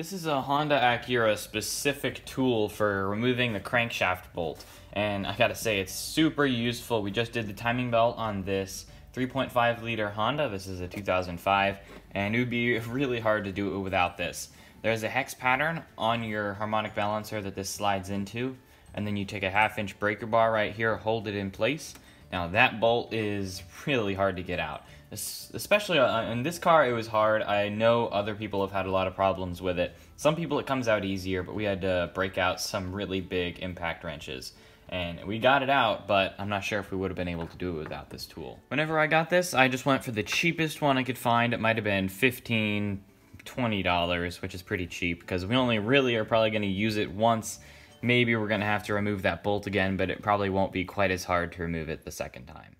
This is a Honda Acura specific tool for removing the crankshaft bolt. And I gotta say, it's super useful. We just did the timing belt on this 3.5 liter Honda. This is a 2005, and it would be really hard to do it without this. There's a hex pattern on your harmonic balancer that this slides into, and then you take a half inch breaker bar right here, hold it in place. Now that bolt is really hard to get out. Especially uh, uh, in this car, it was hard. I know other people have had a lot of problems with it. Some people it comes out easier, but we had to break out some really big impact wrenches and we got it out, but I'm not sure if we would have been able to do it without this tool. Whenever I got this, I just went for the cheapest one I could find. It might have been 15 $20, which is pretty cheap, because we only really are probably going to use it once. Maybe we're going to have to remove that bolt again, but it probably won't be quite as hard to remove it the second time.